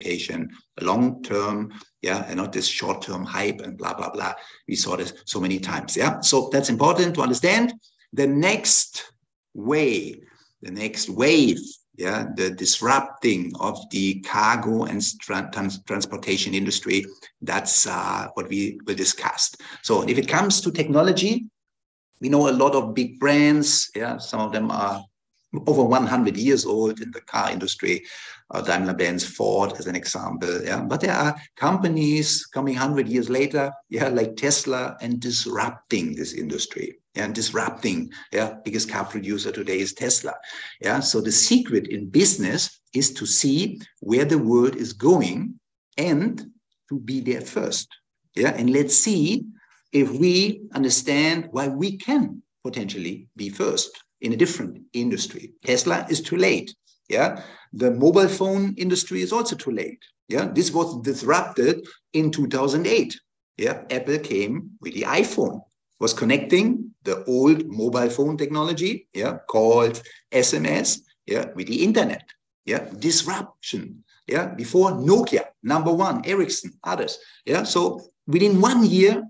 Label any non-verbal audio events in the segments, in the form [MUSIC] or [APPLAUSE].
transportation, long term, yeah, and not this short term hype and blah, blah, blah. We saw this so many times, yeah. So that's important to understand. The next way, the next wave, yeah, the disrupting of the cargo and trans transportation industry, that's uh, what we will discuss. So if it comes to technology, we know a lot of big brands, yeah, some of them are over 100 years old in the car industry, uh, Daimler-Benz, Ford as an example. Yeah, but there are companies coming 100 years later, yeah, like Tesla, and disrupting this industry. And disrupting. Yeah, biggest car producer today is Tesla. Yeah, so the secret in business is to see where the world is going and to be there first. Yeah, and let's see if we understand why we can potentially be first in a different industry. Tesla is too late. Yeah. The mobile phone industry is also too late. Yeah. This was disrupted in 2008. Yeah. Apple came with the iPhone, was connecting the old mobile phone technology, yeah, called SMS, yeah, with the internet. Yeah. Disruption. Yeah. Before Nokia, number one, Ericsson, others. Yeah. So within one year,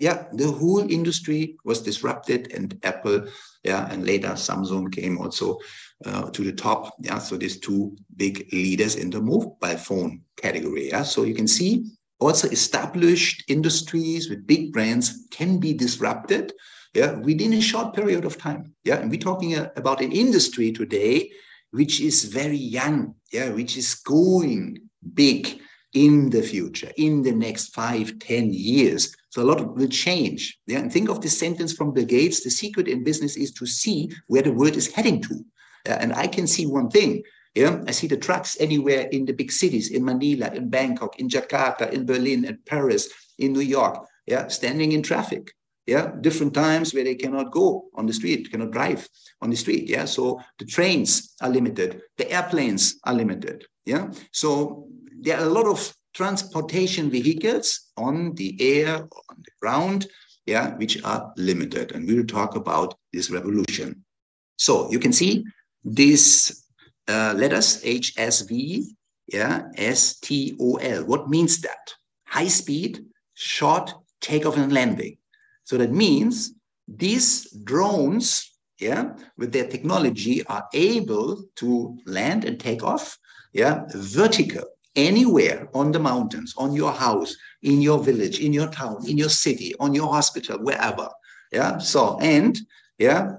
yeah, the whole industry was disrupted, and Apple, yeah, and later Samsung came also uh, to the top. Yeah, so these two big leaders in the mobile phone category. Yeah, so you can see also established industries with big brands can be disrupted. Yeah, within a short period of time. Yeah, and we're talking uh, about an industry today which is very young. Yeah, which is going big in the future, in the next five, ten years. So a lot will change. Yeah? And think of this sentence from Bill Gates, the secret in business is to see where the world is heading to. Uh, and I can see one thing. Yeah, I see the trucks anywhere in the big cities, in Manila, in Bangkok, in Jakarta, in Berlin, in Paris, in New York. Yeah, standing in traffic. Yeah, different times where they cannot go on the street, cannot drive on the street. Yeah, so the trains are limited, the airplanes are limited. Yeah, so there are a lot of transportation vehicles on the air, or on the ground, yeah, which are limited. And we will talk about this revolution. So you can see these uh, letters HSV, yeah, STOL. What means that? High speed, short takeoff and landing. So that means these drones, yeah, with their technology are able to land and take off, yeah, vertical anywhere on the mountains, on your house, in your village, in your town, in your city, on your hospital, wherever. Yeah. So, and yeah,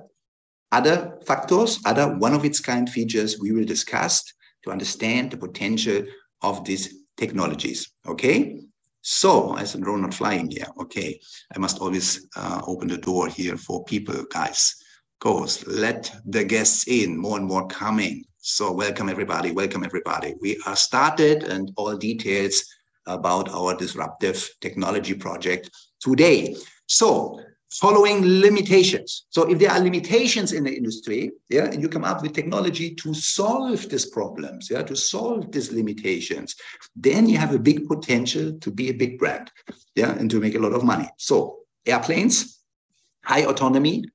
other factors, other one of its kind features we will discuss to understand the potential of these technologies. Okay. So, as a drone not flying here, okay, I must always uh, open the door here for people, guys. Goes, let the guests in, more and more coming. So welcome everybody, welcome everybody. We are started and all details about our disruptive technology project today. So following limitations. So if there are limitations in the industry, yeah, and you come up with technology to solve these problems, yeah, to solve these limitations, then you have a big potential to be a big brand, yeah, and to make a lot of money. So airplanes, high autonomy,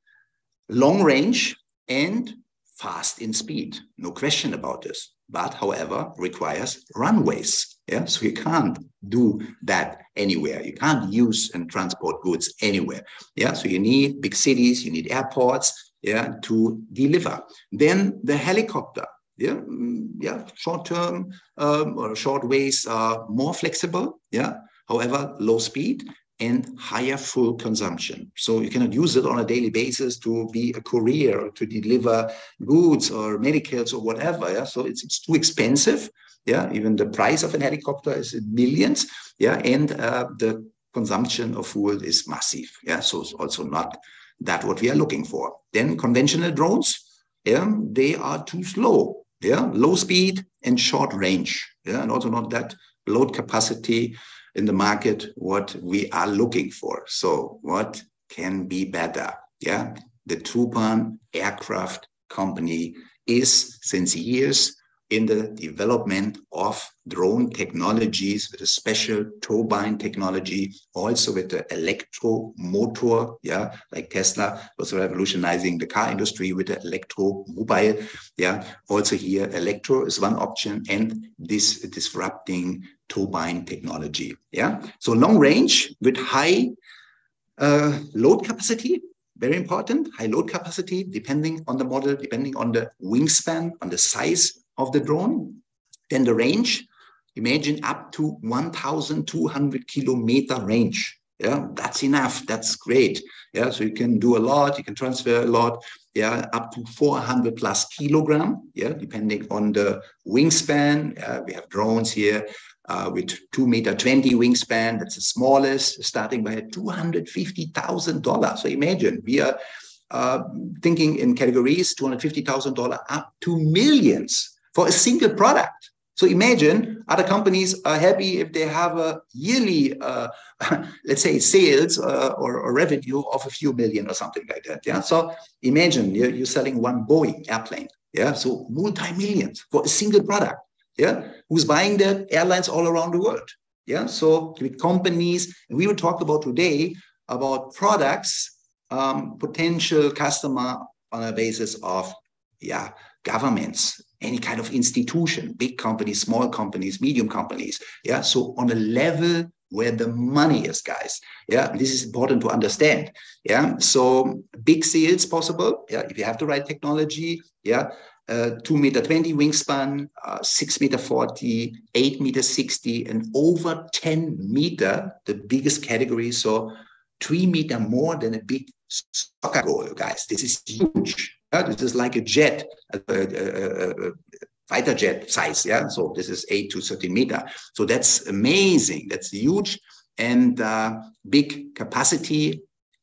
long range, and fast in speed, no question about this. But however, requires runways. Yeah, so you can't do that anywhere. You can't use and transport goods anywhere. Yeah, so you need big cities, you need airports, yeah, to deliver. Then the helicopter. Yeah, mm, yeah, short term um, or short ways are more flexible. Yeah, however, low speed and higher fuel consumption. So you cannot use it on a daily basis to be a courier or to deliver goods or medicals or whatever. Yeah? So it's, it's too expensive. Yeah, even the price of an helicopter is in millions. Yeah, and uh, the consumption of fuel is massive. Yeah, so it's also not that what we are looking for. Then conventional drones, yeah, they are too slow. Yeah, low speed and short range. Yeah, and also not that load capacity in the market what we are looking for. So what can be better? Yeah, the Tupan aircraft company is since years in the development of drone technologies with a special turbine technology, also with the electro motor, yeah, like Tesla was revolutionizing the car industry with the electro mobile, yeah. Also here, electro is one option, and this disrupting turbine technology, yeah. So long range with high uh, load capacity, very important, high load capacity, depending on the model, depending on the wingspan, on the size of the drone. Then the range, imagine up to 1,200 kilometer range. Yeah, that's enough. That's great. Yeah, so you can do a lot. You can transfer a lot. Yeah, up to 400 plus kilogram. Yeah, depending on the wingspan. Uh, we have drones here uh, with two meter 20 wingspan. That's the smallest, starting by $250,000. So imagine we are uh, thinking in categories $250,000 up to millions for a single product. So imagine other companies are happy if they have a yearly, uh, [LAUGHS] let's say, sales uh, or, or, revenue of a few million or something like that. Yeah. So imagine you're, you're selling one Boeing airplane. Yeah. So multi millions for a single product. Yeah. Who's buying that? Airlines all around the world. Yeah. So with companies, and we will talk about today about products, um, potential customer on a basis of yeah governments any kind of institution, big companies, small companies, medium companies. Yeah. So on a level where the money is, guys. Yeah. This is important to understand. Yeah. So big sales possible. Yeah. If you have the right technology. Yeah. Uh, 2 meter 20 wingspan, uh, 6 meter 40, 8 meter 60, and over 10 meter, the biggest category. So 3 meter more than a big soccer goal, guys. This is huge. Yeah, this is like a jet, a, a, a, fighter jet size. Yeah, so this is eight to thirty meter. So that's amazing. That's huge and uh, big capacity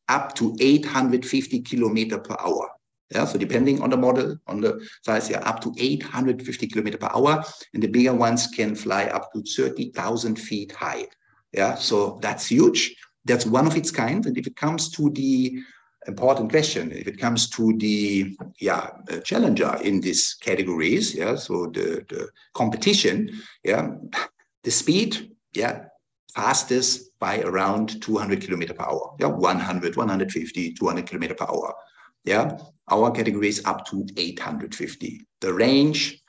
up to 850 kilometer per hour. Yeah, so depending on the model, on the size, yeah, up to 850 kilometer per hour, and the bigger ones can fly up to 30,000 feet high. Yeah, so that's huge. That's one of its kind. And if it comes to the important question. If it comes to the yeah uh, challenger in these categories yeah so the, the competition yeah the speed yeah fastest by around 200 kilometer per hour. Yeah 100 150 200 kilometer per hour. Yeah our category is up to 850 the range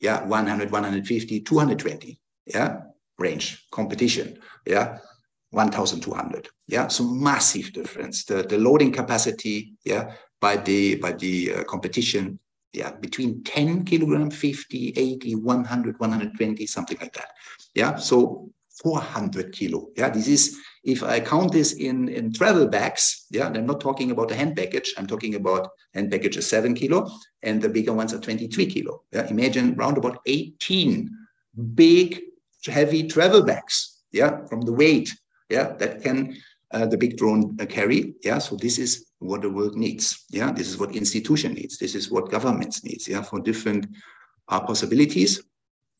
yeah 100 150 220 yeah range competition yeah 1,200. Yeah, so massive difference. The, the loading capacity, yeah, by the by the uh, competition, yeah, between 10 kilogram, 50, 80, 100, 120, something like that. Yeah, so 400 kilo. Yeah, this is if I count this in in travel bags. Yeah, and I'm not talking about the hand baggage. I'm talking about hand baggage is seven kilo, and the bigger ones are 23 kilo. Yeah, imagine round about 18 big heavy travel bags. Yeah, from the weight yeah, that can uh, the big drone uh, carry. Yeah, so this is what the world needs. Yeah, this is what institution needs. This is what governments needs. Yeah, for different uh, possibilities.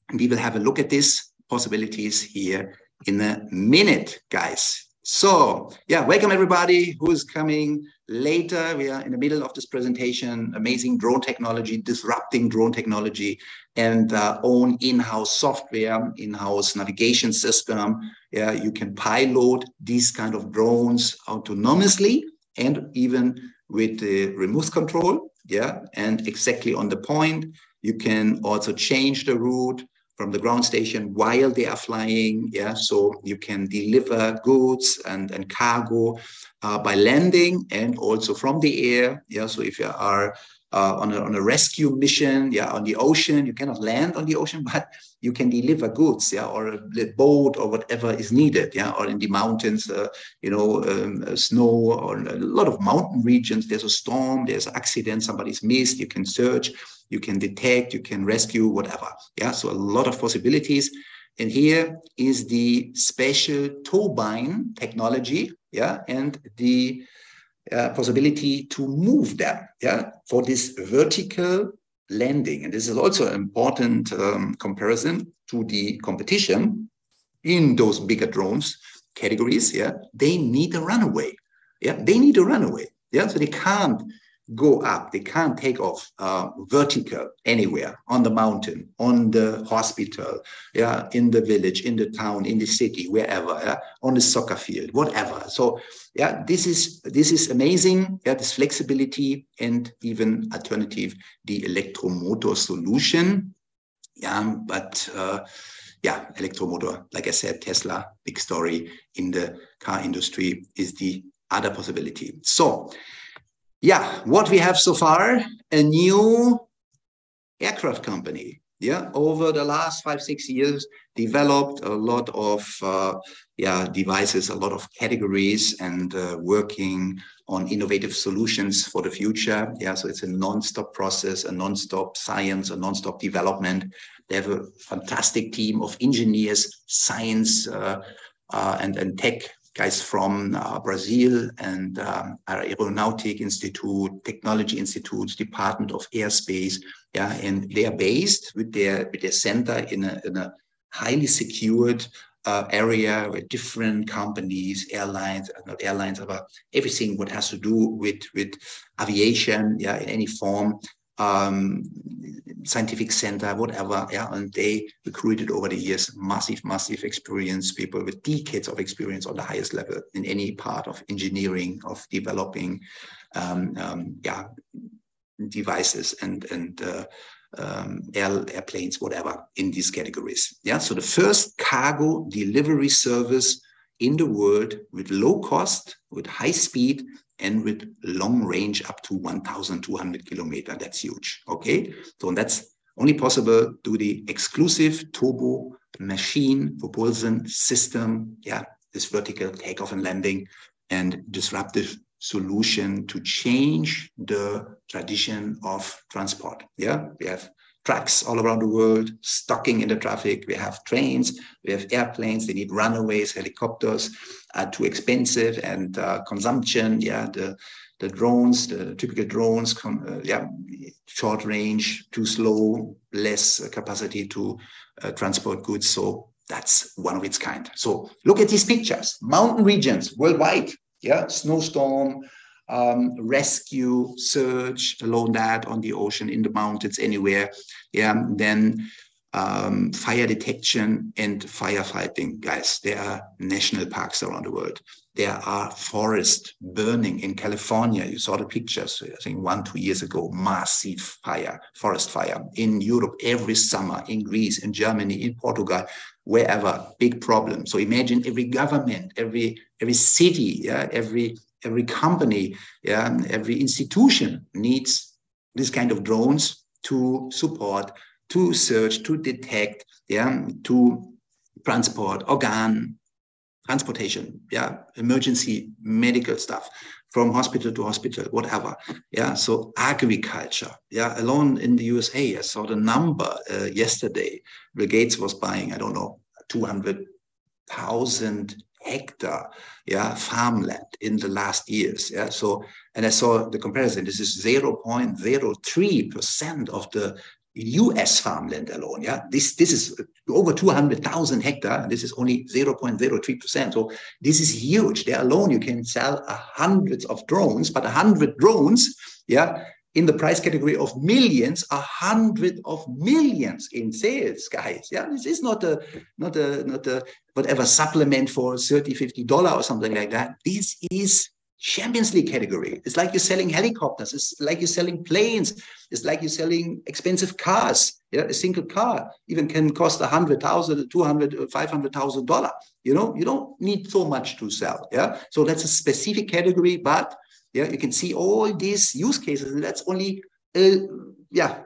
And we will have a look at these possibilities here in a minute, guys. So yeah, welcome everybody who is coming later. We are in the middle of this presentation, amazing drone technology, disrupting drone technology and uh, own in-house software, in-house navigation system. Yeah, you can pilot these kind of drones autonomously and even with the remote control. Yeah, and exactly on the point, you can also change the route from the ground station while they are flying. Yeah, so you can deliver goods and, and cargo uh, by landing and also from the air. Yeah, so if you are uh, on, a, on a rescue mission, yeah, on the ocean, you cannot land on the ocean, [LAUGHS] but you can deliver goods, yeah, or a boat or whatever is needed, yeah, or in the mountains, uh, you know, um, uh, snow or a lot of mountain regions. There's a storm, there's an accident, somebody's missed. You can search you can detect, you can rescue, whatever. Yeah, so a lot of possibilities. And here is the special turbine technology, yeah, and the uh, possibility to move them, yeah, for this vertical landing. And this is also an important um, comparison to the competition in those bigger drones categories. Yeah, they need a runaway. Yeah, they need a runaway. Yeah, so they can't go up. They can't take off uh, vertical anywhere on the mountain, on the hospital, yeah, in the village, in the town, in the city, wherever, yeah, on the soccer field, whatever. So, yeah, this is this is amazing. Yeah, this flexibility and even alternative, the electromotor solution. Yeah, but uh, yeah, electromotor, like I said, Tesla, big story in the car industry is the other possibility. So yeah, what we have so far, a new aircraft company. Yeah, over the last five, six years, developed a lot of uh, yeah devices, a lot of categories, and uh, working on innovative solutions for the future. Yeah, so it's a non-stop process, a non-stop science, a non-stop development. They have a fantastic team of engineers, science, uh, uh and and tech guys from uh, Brazil and um, Aeronautic Institute, Technology Institute, Department of Airspace. Yeah, and they are based with their with their center in a, in a highly secured uh, area where different companies, airlines, uh, not airlines, but everything what has to do with with aviation, yeah, in any form, um, scientific center, whatever. Yeah, and they recruited over the years massive, massive experience, people with decades of experience on the highest level in any part of engineering, of developing, um, um, yeah, devices and and uh, um, air, airplanes, whatever, in these categories. Yeah, so the first cargo delivery service in the world with low cost, with high speed, and with long range up to 1,200 kilometer. That's huge. Okay, so that's only possible through the exclusive turbo machine propulsion system. Yeah, this vertical takeoff and landing and disruptive solution to change the tradition of transport. Yeah, we have trucks all around the world, stocking in the traffic. We have trains, we have airplanes, they need runaways, helicopters are too expensive and uh, consumption, yeah, the, the drones, the typical drones, uh, yeah, short range, too slow, less capacity to uh, transport goods. So that's one of its kind. So look at these pictures, mountain regions worldwide, yeah, snowstorm, um, rescue, search, alone that on the ocean, in the mountains, anywhere. Yeah, then um, fire detection and firefighting, guys. There are national parks around the world. There are forests burning in California. You saw the pictures, I think one, two years ago, massive fire, forest fire in Europe every summer, in Greece, in Germany, in Portugal, wherever, big problem. So imagine every government, every every city, yeah, every every company, yeah, every institution needs this kind of drones to support, to search, to detect, yeah, to transport, organ transportation, yeah, emergency medical stuff from hospital to hospital, whatever. Yeah, so agriculture. Yeah, alone in the USA, I saw the number uh, yesterday. Bill Gates was buying, I don't know, 200,000 hectare yeah farmland in the last years yeah so and i saw the comparison this is 0.03 percent of the US farmland alone, yeah, this this is over 200,000 hectare. And this is only 0.03 percent. So this is huge. There alone, you can sell hundreds of drones, but a hundred drones, yeah, in the price category of millions, a hundred of millions in sales, guys. Yeah, this is not a not a not a whatever supplement for 30 50 dollar or something like that. This is Champions League category. It's like you're selling helicopters. It's like you're selling planes. It's like you're selling expensive cars. Yeah, a single car even can cost a hundred thousand, two hundred, five hundred thousand dollar. You know, you don't need so much to sell. Yeah, so that's a specific category, but yeah, you can see all these use cases, and that's only, uh, yeah,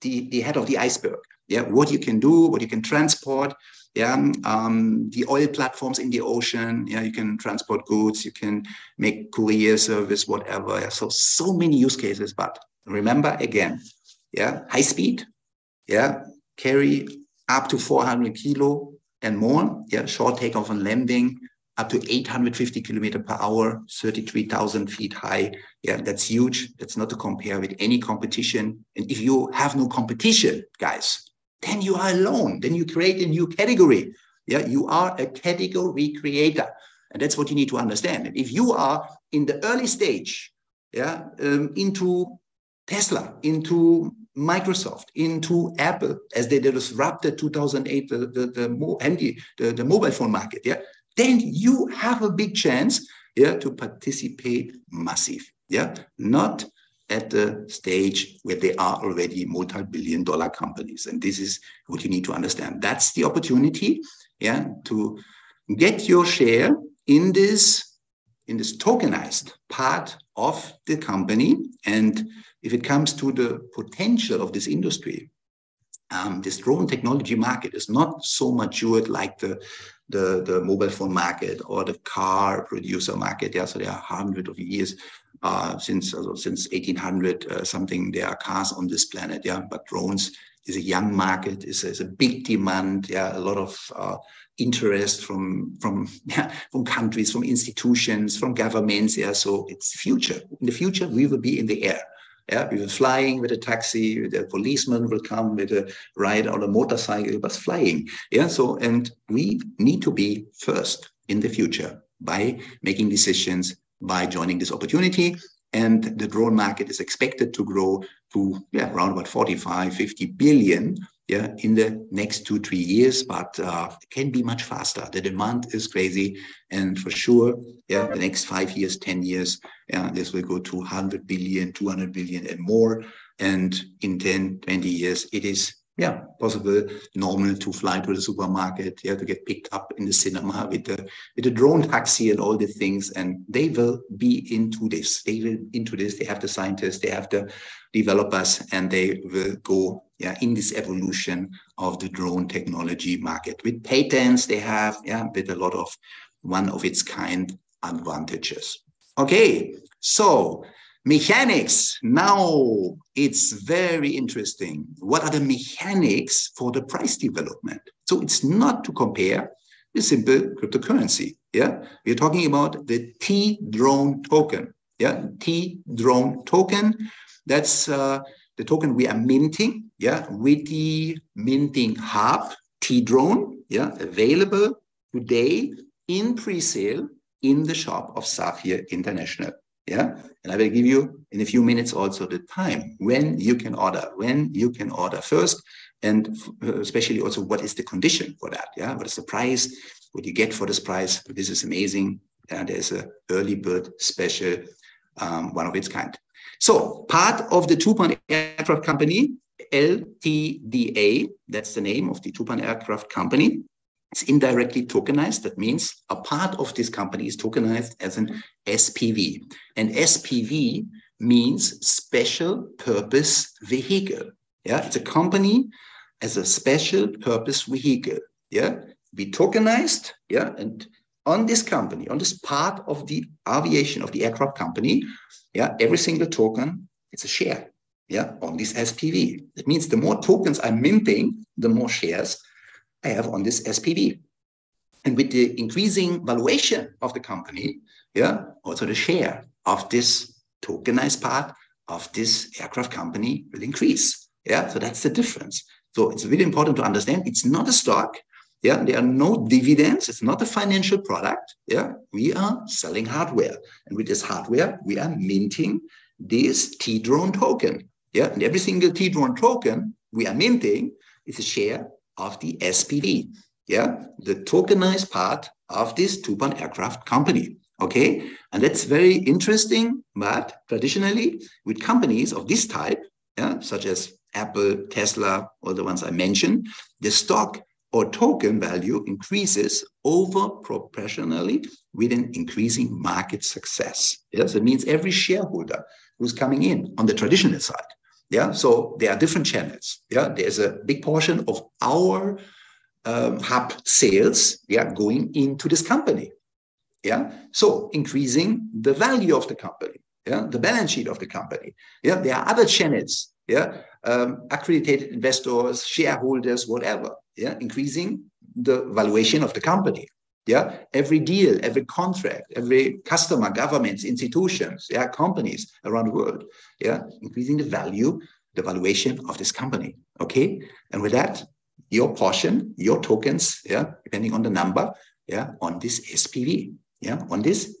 the, the head of the iceberg. Yeah, what you can do, what you can transport. Yeah, um, the oil platforms in the ocean. Yeah, you can transport goods, you can make courier service, whatever. Yeah, so so many use cases. But remember again, yeah, high speed. Yeah, carry up to 400 kilo and more. Yeah, short takeoff and landing up to 850 kilometer per hour, 33,000 feet high. Yeah, that's huge. That's not to compare with any competition. And if you have no competition, guys, then you are alone. Then you create a new category. Yeah, you are a category creator. And that's what you need to understand. And if you are in the early stage yeah, um, into Tesla, into Microsoft, into Apple, as they disrupted 2008 the the, the, handy, the, the mobile phone market, yeah, then you have a big chance, yeah, to participate massive, yeah, not at the stage where they are already multi-billion dollar companies. And this is what you need to understand. That's the opportunity, yeah, to get your share in this in this tokenized part of the company. And if it comes to the potential of this industry, um, this drone technology market is not so matured like the, the, the mobile phone market or the car producer market. Yeah, so there are hundreds of years uh, since uh, since 1800 uh, something. There are cars on this planet. Yeah, but drones is a young market. is is a big demand. Yeah, a lot of uh, interest from from [LAUGHS] yeah, from countries, from institutions, from governments. Yeah, so it's future. In the future, we will be in the air. Yeah, we were flying with a taxi. The policeman will come with a ride on a motorcycle, but flying. Yeah, so and we need to be first in the future by making decisions by joining this opportunity. And the drone market is expected to grow to yeah, around about 45, 50 billion yeah, in the next two, three years, but uh, can be much faster. The demand is crazy. And for sure, yeah, the next five years, 10 years, yeah, this will go to 100 billion, 200 billion and more. And in 10, 20 years, it is yeah, possible, normal to fly to the supermarket, yeah, to get picked up in the cinema with the with the drone taxi and all the things. And they will be into this. They will into this. They have the scientists, they have the developers, and they will go yeah in this evolution of the drone technology market with patents. They have yeah with a lot of one of its kind advantages. Okay, so Mechanics. Now it's very interesting. What are the mechanics for the price development? So it's not to compare the simple cryptocurrency. Yeah, we're talking about the T drone token. Yeah, T drone token. That's uh, the token we are minting. Yeah, with the minting hub T drone. Yeah, available today in pre-sale in the shop of Safir International. Yeah. And I will give you in a few minutes also the time when you can order, when you can order first, and uh, especially also what is the condition for that? Yeah. What is the price? What you get for this price? This is amazing. And there's a early bird special, um, one of its kind. So part of the Tupan Aircraft Company, LTDA, that's the name of the Tupan Aircraft Company, it's indirectly tokenized. That means a part of this company is tokenized as an SPV. And SPV means special purpose vehicle. Yeah, it's a company as a special purpose vehicle. Yeah, be tokenized. Yeah, and on this company, on this part of the aviation of the aircraft company, yeah, every single token it's a share. Yeah, on this SPV. That means the more tokens I'm minting, the more shares I have on this SPV. And with the increasing valuation of the company, yeah, also the share of this tokenized part of this aircraft company will increase. Yeah, so that's the difference. So it's really important to understand it's not a stock. Yeah, there are no dividends. It's not a financial product. Yeah, we are selling hardware. And with this hardware, we are minting this T-drone token. Yeah, and every single T-drone token we are minting is a share of the SPV, yeah, the tokenized part of this Tupan aircraft company. Okay, and that's very interesting. But traditionally, with companies of this type, yeah, such as Apple, Tesla, all the ones I mentioned, the stock or token value increases over proportionally with an increasing market success. Yes, it means every shareholder who's coming in on the traditional side yeah, so there are different channels. Yeah, there's a big portion of our um, hub sales, yeah, going into this company. Yeah, so increasing the value of the company. Yeah, the balance sheet of the company. Yeah, there are other channels. Yeah, um, accredited investors, shareholders, whatever. Yeah, increasing the valuation of the company. Yeah, every deal, every contract, every customer, governments, institutions, yeah, companies around the world, yeah, increasing the value, the valuation of this company. Okay, and with that, your portion, your tokens, yeah, depending on the number, yeah, on this SPV, yeah, on this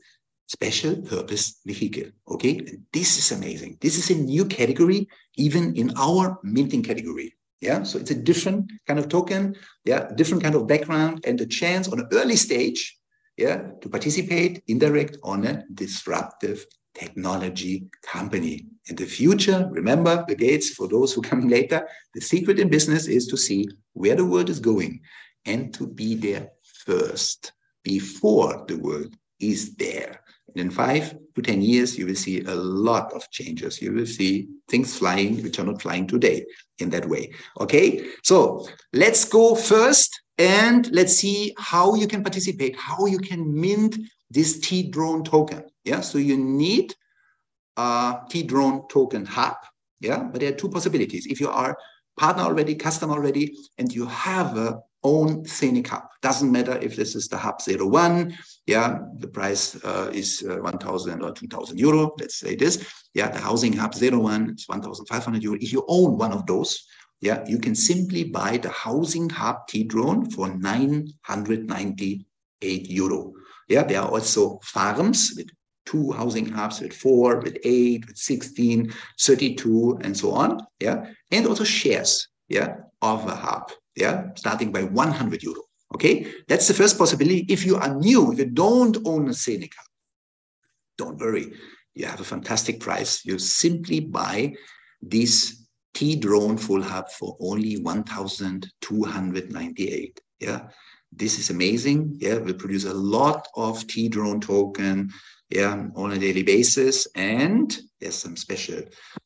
special purpose vehicle. Okay, and this is amazing. This is a new category, even in our minting category. Yeah, so it's a different kind of token, yeah, different kind of background, and a chance on an early stage, yeah, to participate indirect on a disruptive technology company. In the future, remember the Gates, for those who come [LAUGHS] later, the secret in business is to see where the world is going and to be there first before the world is there. And in five to 10 years, you will see a lot of changes. You will see things flying which are not flying today in that way. Okay, so let's go first and let's see how you can participate, how you can mint this T-Drone token. Yeah, so you need a T-Drone token hub. Yeah, but there are two possibilities. If you are partner already, customer already, and you have a own ZENIQ Hub. Doesn't matter if this is the Hub 01, yeah, the price uh, is uh, 1,000 or 2,000 euro, let's say this. Yeah, the Housing Hub 01, is 1,500 euro. If you own one of those, yeah, you can simply buy the Housing Hub T-Drone for 998 euro. Yeah, there are also farms with two housing hubs, with four, with eight, with 16, 32, and so on. Yeah, and also shares, yeah, of a hub yeah, starting by 100 euro. Okay, that's the first possibility. If you are new, if you don't own a ZENIQ, don't worry. You have a fantastic price. You simply buy this T drone full hub for only 1,298. Yeah, this is amazing. Yeah, we produce a lot of T drone token. Yeah, on a daily basis, and there's some special.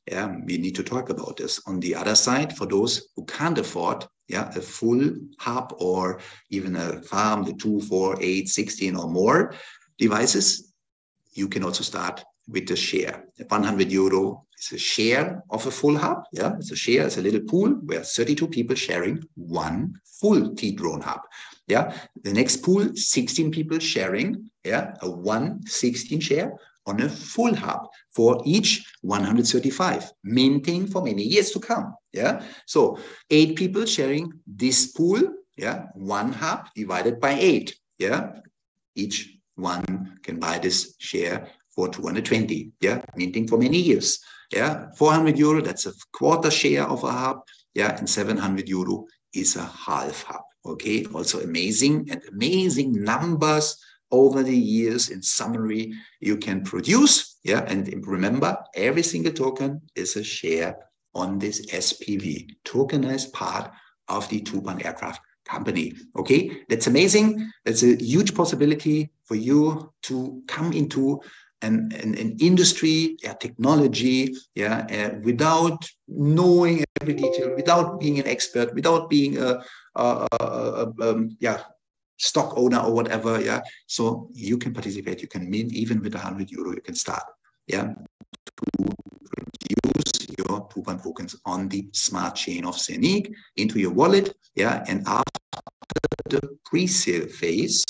Yeah, we need to talk about this. On the other side, for those who can't afford yeah, a full hub or even a farm, the two, four, eight, 16 or more devices, you can also start with the share. 100 euro is a share of a full hub. Yeah, it's a share, it's a little pool where 32 people sharing one full T-drone hub. Yeah, the next pool, 16 people sharing, yeah, a one 16 share on a full hub for each 135, minting for many years to come. Yeah. So eight people sharing this pool. Yeah. One hub divided by eight. Yeah. Each one can buy this share for 220. Yeah. Minting for many years. Yeah. 400 euro, that's a quarter share of a hub. Yeah. And 700 euro is a half hub. Okay. Also amazing and amazing numbers over the years in summary you can produce. Yeah, and remember, every single token is a share on this SPV, tokenized part of the TUPAN aircraft company. Okay, that's amazing. That's a huge possibility for you to come into an, an, an industry, yeah, technology, yeah, uh, without knowing every detail, without being an expert, without being a, a, a, a um, yeah, stock owner or whatever. Yeah. So you can participate. You can mint even with a 100 euro. You can start. Yeah. To produce your TUPAN tokens on the smart chain of ZENIQ into your wallet. Yeah. And after the pre-sale phase,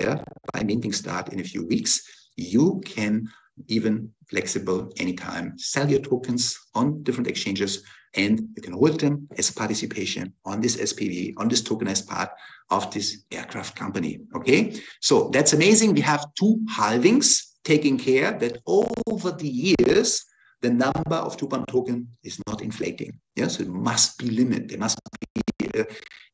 yeah, by minting start in a few weeks, you can even flexible anytime sell your tokens on different exchanges and you can hold them as participation on this SPV, on this tokenized part of this aircraft company. Okay, so that's amazing. We have two halvings taking care that over the years, the number of TUPAN token is not inflating. Yeah, so it must be limited. There must be a,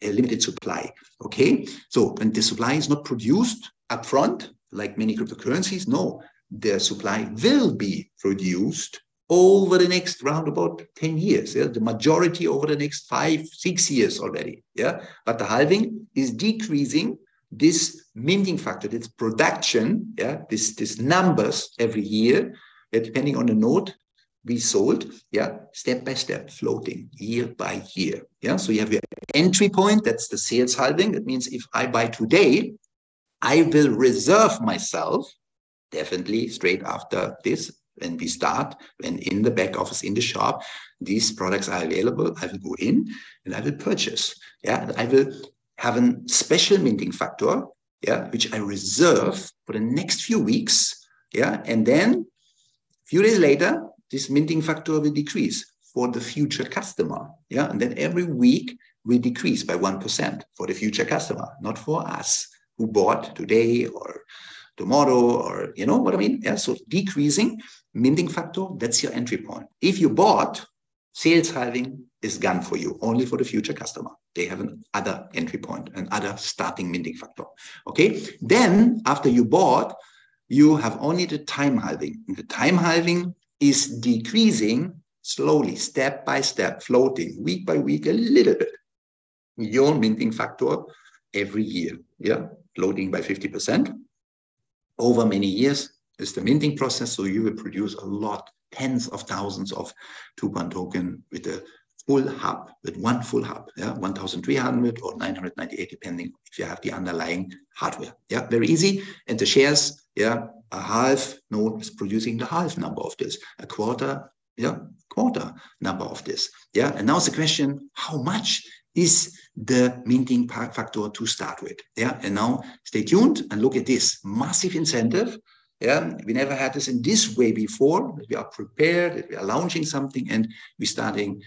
a limited supply. Okay, so when the supply is not produced upfront, like many cryptocurrencies, no, their supply will be produced over the next round about 10 years. Yeah? The majority over the next five, six years already. Yeah. But the halving is decreasing this minting factor, this production, yeah, this, this numbers every year, yeah, depending on the node we sold, yeah, step by step, floating year by year. Yeah. So you have your entry point, that's the sales halving. That means if I buy today, I will reserve myself definitely straight after this when we start, when in the back office, in the shop, these products are available, I will go in and I will purchase. Yeah, I will have a special minting factor, yeah, which I reserve for the next few weeks. Yeah, and then a few days later, this minting factor will decrease for the future customer. Yeah, and then every week will decrease by 1% for the future customer, not for us who bought today or tomorrow or you know what I mean? Yeah. So decreasing minting factor, that's your entry point. If you bought, sales halving is gone for you, only for the future customer. They have an other entry point, an other starting minting factor. Okay. Then after you bought, you have only the time halving. The time halving is decreasing slowly, step by step, floating week by week, a little bit. Your minting factor every year, yeah, floating by 50% over many years is the minting process. So you will produce a lot, tens of thousands of Tupan token with a full hub, with one full hub, yeah, 1,300 or 998, depending if you have the underlying hardware. Yeah, very easy. And the shares, yeah, a half node is producing the half number of this, a quarter, yeah, quarter number of this. Yeah, and now it's the question, how much is the minting factor to start with? Yeah, and now stay tuned and look at this massive incentive. Yeah, we never had this in this way before. We are prepared, we are launching something, and we're starting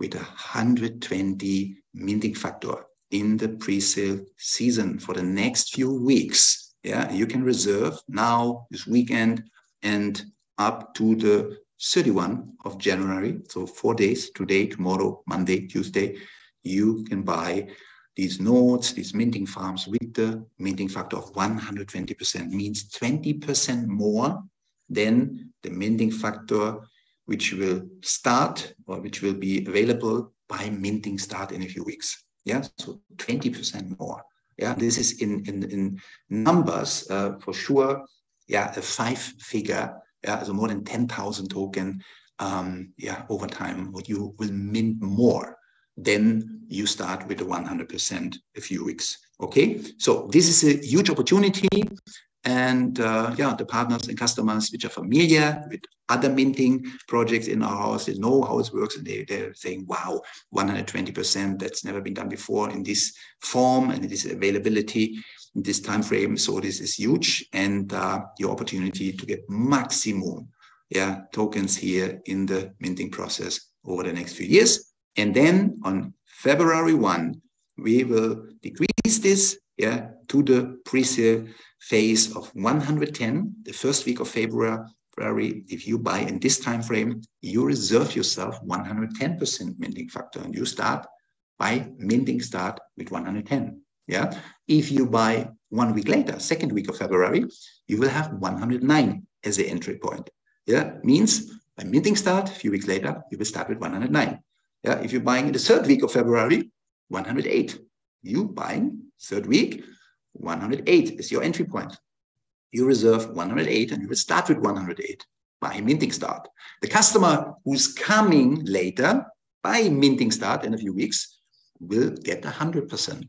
with a 120 minting factor in the pre-sale season for the next few weeks. Yeah, you can reserve now this weekend and up to the 31 of January. So four days, today, tomorrow, Monday, Tuesday, you can buy these nodes, these minting farms with the minting factor of 120% means 20% more than the minting factor which will start or which will be available by minting start in a few weeks. Yeah, so 20% more. Yeah, this is in in, in numbers uh, for sure. Yeah, a five figure. Yeah, so more than 10,000 token. Um, yeah, over time, what you will mint more then you start with the 100% a few weeks. Okay, so this is a huge opportunity. And uh, yeah, the partners and customers which are familiar with other minting projects in our house, they know how it works and they, they're saying, wow, 120%, that's never been done before in this form and this availability in this time frame. So this is huge and uh, your opportunity to get maximum yeah, tokens here in the minting process over the next few years. And then on February 1, we will decrease this yeah, to the pre-sale phase of 110, the first week of February. If you buy in this time frame, you reserve yourself 110% minting factor and you start by minting start with 110. Yeah. If you buy one week later, second week of February, you will have 109 as the entry point. Yeah. Means by minting start, a few weeks later, you will start with 109. Yeah, if you're buying in the third week of February, 108. You buying third week, 108 is your entry point. You reserve 108 and you will start with 108 by minting start. The customer who's coming later by minting start in a few weeks will get 100%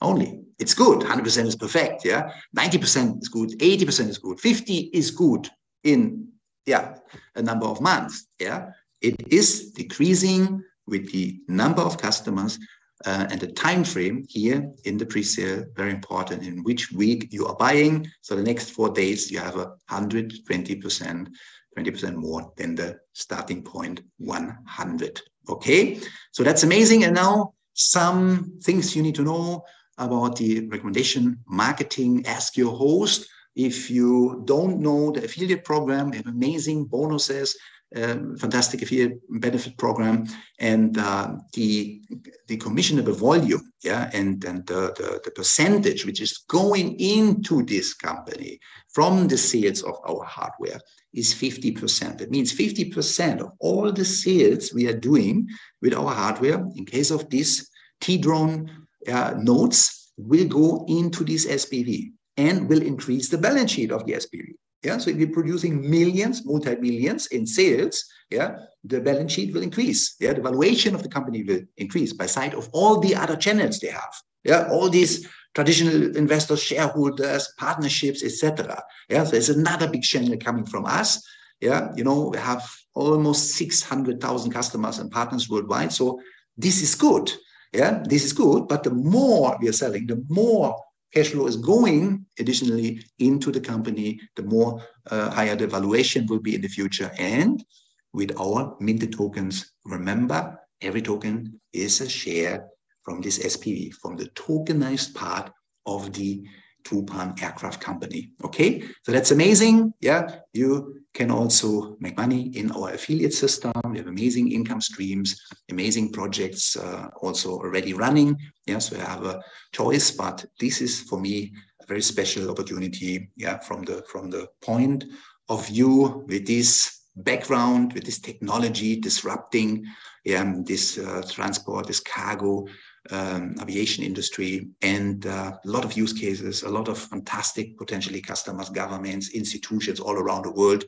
only. It's good. 100% is perfect. Yeah. 90% is good. 80% is good. 50 is good in, yeah, a number of months. Yeah. It is decreasing with the number of customers uh, and the time frame here in the pre-sale very important in which week you are buying. So the next four days you have a 120 percent 20 percent more than the starting point 100 okay? So that's amazing. And now some things you need to know about the recommendation marketing. Ask your host. If you don't know the affiliate program, have amazing bonuses fantastic affiliate benefit program and uh, the the commissionable volume yeah and and the, the, the percentage which is going into this company from the sales of our hardware is 50% that means 50% of all the sales we are doing with our hardware in case of this t-drone uh, nodes will go into this spv and will increase the balance sheet of the spv yeah, so if you're producing millions, multi-millions in sales, yeah, the balance sheet will increase. Yeah, the valuation of the company will increase by side of all the other channels they have. Yeah, all these traditional investors, shareholders, partnerships, etc. Yeah, so there's another big channel coming from us. Yeah, you know, we have almost 600,000 customers and partners worldwide. So this is good. Yeah, this is good. But the more we are selling, the more cash flow is going additionally into the company, the more uh, higher the valuation will be in the future. And with our minted tokens, remember, every token is a share from this SPV, from the tokenized part of the Tupan Aircraft Company. Okay, so that's amazing. Yeah, you can also make money in our affiliate system. We have amazing income streams, amazing projects uh, also already running. Yeah, so I have a choice, but this is for me a very special opportunity. Yeah, from the from the point of view with this background, with this technology disrupting yeah, this uh, transport, this cargo um, aviation industry, and uh, a lot of use cases, a lot of fantastic potentially customers, governments, institutions all around the world.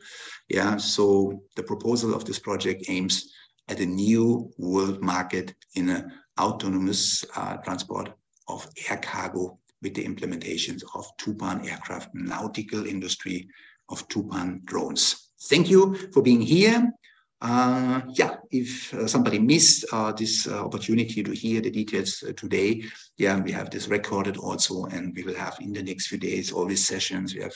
Yeah, so the proposal of this project aims at a new world market in an autonomous uh, transport of air cargo with the implementations of Tupan aircraft nautical industry of Tupan drones. Thank you for being here. Uh, yeah, if uh, somebody missed uh, this uh, opportunity to hear the details uh, today, yeah, we have this recorded also, and we will have in the next few days all these sessions. We have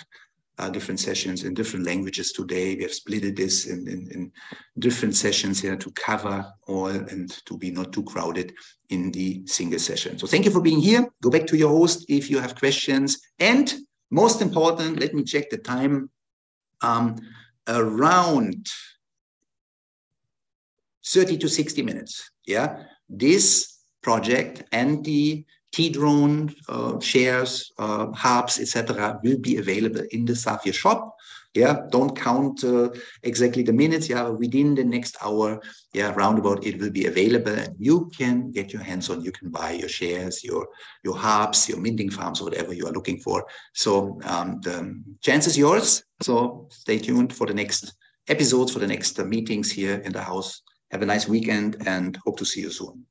uh, different sessions in different languages today. We have split this in, in, in, different sessions here to cover all and to be not too crowded in the single session. So thank you for being here. Go back to your host if you have questions. And most important, let me check the time. Um, around 30 to 60 minutes. Yeah, this project and the T-drone uh, shares, uh, hubs, etc., will be available in the Safir shop. Yeah, don't count uh, exactly the minutes. Yeah, within the next hour, yeah, roundabout, it will be available, and you can get your hands on. You can buy your shares, your your hubs, your minting farms, whatever you are looking for. So um, the chance is yours. So stay tuned for the next episodes, for the next meetings here in the house have a nice weekend and hope to see you soon.